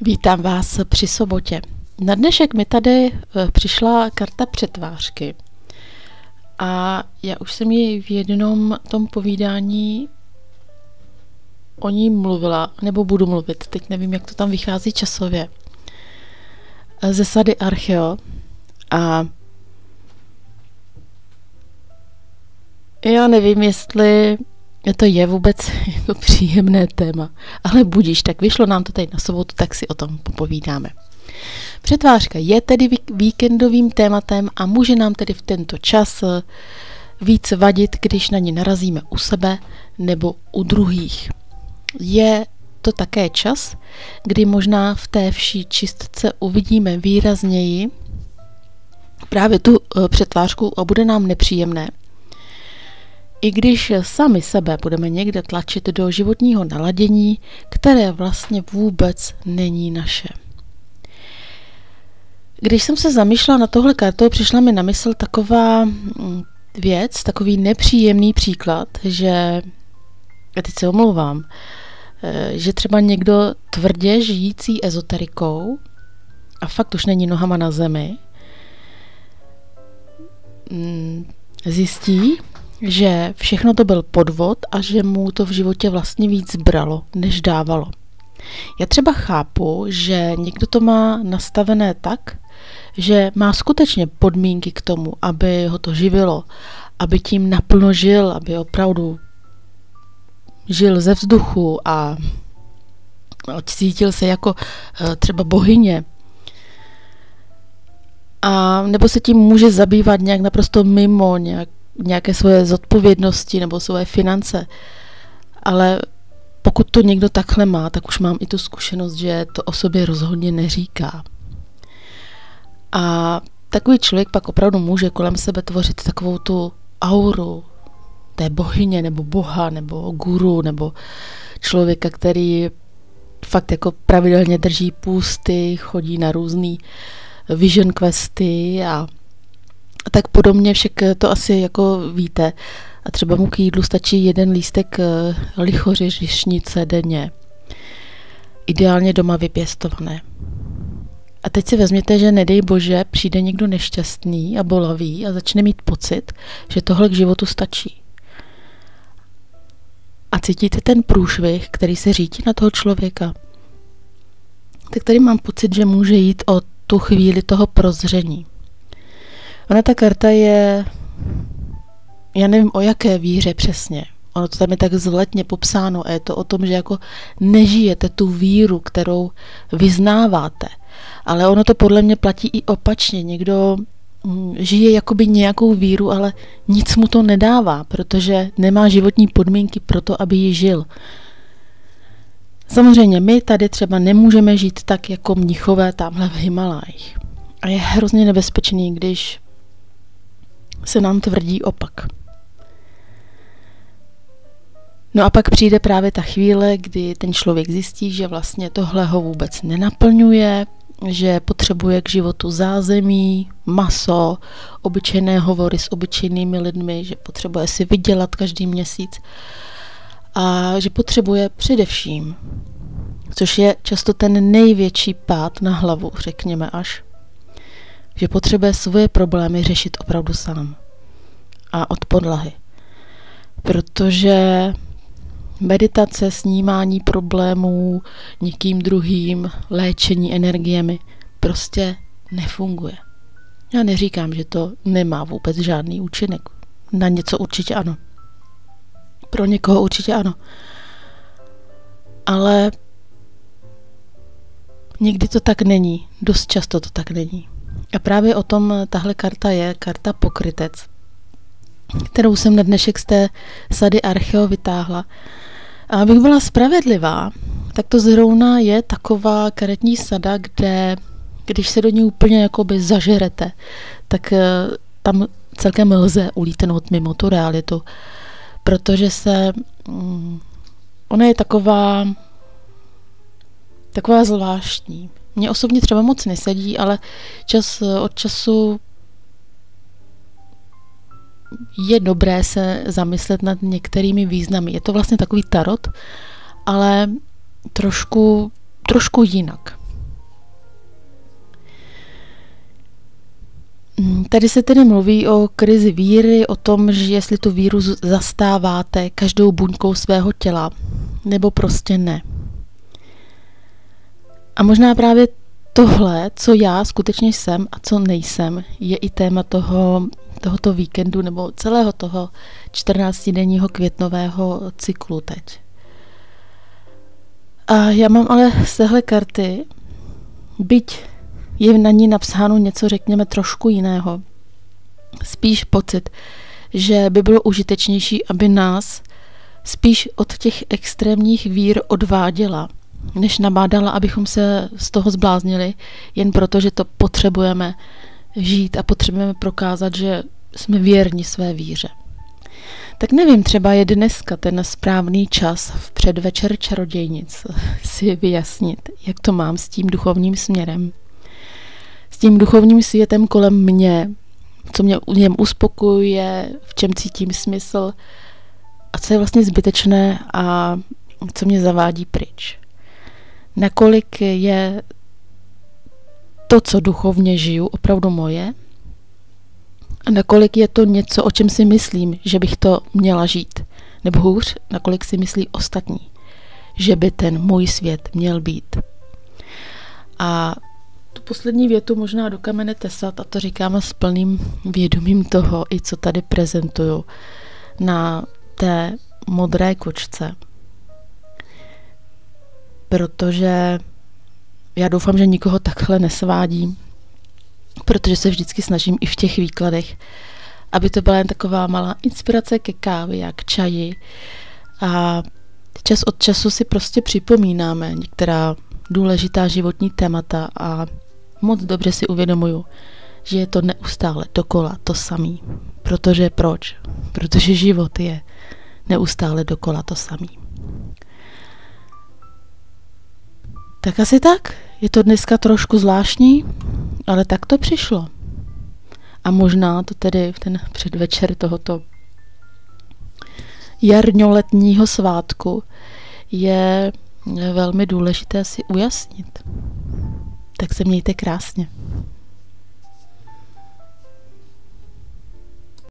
Vítám vás při sobotě. Na dnešek mi tady eh, přišla karta přetvářky. A já už jsem ji v jednom tom povídání o ní mluvila, nebo budu mluvit, teď nevím, jak to tam vychází časově. Eh, ze sady Archeo. A já nevím, jestli to je vůbec jako příjemné téma, ale budíš, tak vyšlo nám to tady na sobotu, tak si o tom popovídáme. Přetvářka je tedy víkendovým tématem a může nám tedy v tento čas eh, víc vadit, když na ní narazíme u sebe nebo u druhých. Je to také čas, kdy možná v té vší čistce uvidíme výrazněji právě tu eh, přetvářku a bude nám nepříjemné, i když sami sebe budeme někde tlačit do životního naladění, které vlastně vůbec není naše. Když jsem se zamýšlela na tohle kartou, přišla mi na mysl taková mm, věc, takový nepříjemný příklad, že, a teď se omlouvám, eh, že třeba někdo tvrdě žijící ezoterikou a fakt už není nohama na zemi, mm, zjistí, že všechno to byl podvod a že mu to v životě vlastně víc bralo, než dávalo. Já třeba chápu, že někdo to má nastavené tak, že má skutečně podmínky k tomu, aby ho to živilo, aby tím naplno žil, aby opravdu žil ze vzduchu a cítil se jako eh, třeba bohyně. A nebo se tím může zabývat nějak naprosto mimo, nějak nějaké svoje zodpovědnosti nebo svoje finance. Ale pokud to někdo takhle má, tak už mám i tu zkušenost, že to o sobě rozhodně neříká. A takový člověk pak opravdu může kolem sebe tvořit takovou tu auru té bohyně nebo boha nebo guru nebo člověka, který fakt jako pravidelně drží půsty, chodí na různý vision questy a a tak podobně, však to asi jako víte. A třeba mu k jídlu stačí jeden lístek eh, lichoři řišnice denně. Ideálně doma vypěstované. A teď si vezměte, že nedej bože, přijde někdo nešťastný a bolavý a začne mít pocit, že tohle k životu stačí. A cítíte ten průšvih, který se řídí na toho člověka. Tak tady mám pocit, že může jít o tu chvíli toho prozření. Ona ta karta je, já nevím o jaké víře přesně, ono to tam je tak zletně popsáno a je to o tom, že jako nežijete tu víru, kterou vyznáváte. Ale ono to podle mě platí i opačně. Někdo mm, žije jakoby nějakou víru, ale nic mu to nedává, protože nemá životní podmínky pro to, aby ji žil. Samozřejmě my tady třeba nemůžeme žít tak jako mnichové tamhle v Himalajích. A je hrozně nebezpečný, když se nám tvrdí opak. No a pak přijde právě ta chvíle, kdy ten člověk zjistí, že vlastně tohle ho vůbec nenaplňuje, že potřebuje k životu zázemí, maso, obyčejné hovory s obyčejnými lidmi, že potřebuje si vydělat každý měsíc a že potřebuje především, což je často ten největší pád na hlavu, řekněme až, že potřebuje svoje problémy řešit opravdu sám a od podlahy. Protože meditace, snímání problémů někým druhým, léčení energiemi prostě nefunguje. Já neříkám, že to nemá vůbec žádný účinek. Na něco určitě ano. Pro někoho určitě ano. Ale nikdy to tak není. Dost často to tak není. A právě o tom tahle karta je, karta pokrytec, kterou jsem na dnešek z té sady Archeo vytáhla. A abych byla spravedlivá, tak to zrovna je taková karetní sada, kde když se do ní úplně jakoby zažerete, tak eh, tam celkem lze ulítnout mimo tu realitu, protože se mm, ona je taková taková zvláštní. Mně osobně třeba moc nesedí, ale čas eh, od času je dobré se zamyslet nad některými významy. Je to vlastně takový tarot, ale trošku, trošku jinak. Mm, tady se tedy mluví o krizi víry, o tom, že jestli tu víru zastáváte každou buňkou svého těla, nebo prostě ne. A možná právě tohle, co já skutečně jsem a co nejsem, je i téma toho, tohoto víkendu nebo celého toho 14-denního květnového cyklu teď. A já mám ale z téhle karty, byť je na ní napsáno něco, řekněme, trošku jiného, spíš pocit, že by bylo užitečnější, aby nás spíš od těch extrémních vír odváděla, než nabádala, abychom se z toho zbláznili, jen proto, že to potřebujeme žít a potřebujeme prokázat, že jsme věrni své víře. Tak nevím, třeba je dneska ten správný čas v předvečer čarodějnic si vyjasnit, jak to mám s tím duchovním směrem, s tím duchovním světem kolem mě, co mě u něm uspokojuje, v čem cítím smysl a co je vlastně zbytečné a co mě zavádí pryč. Nakolik je to, co duchovně žiju, opravdu moje a nakolik je to něco, o čem si myslím, že bych to měla žít. Nebo hůř, nakolik si myslí ostatní, že by ten můj svět měl být. A tu poslední větu možná do kamene tesat a to říkáme s plným vědomím toho, i co tady prezentuju na té modré kočce. Protože já doufám, že nikoho takhle nesvádím, protože se vždycky snažím i v těch výkladech, aby to byla jen taková malá inspirace ke kávě jak čaji a čas od času si prostě připomínáme některá důležitá životní témata a moc dobře si uvědomuju, že je to neustále dokola to samý. Protože proč? Protože život je neustále dokola to samý. Tak asi tak. Je to dneska trošku zvláštní, ale tak to přišlo. A možná to tedy v ten předvečer tohoto jarňoletního svátku je velmi důležité si ujasnit. Tak se mějte krásně.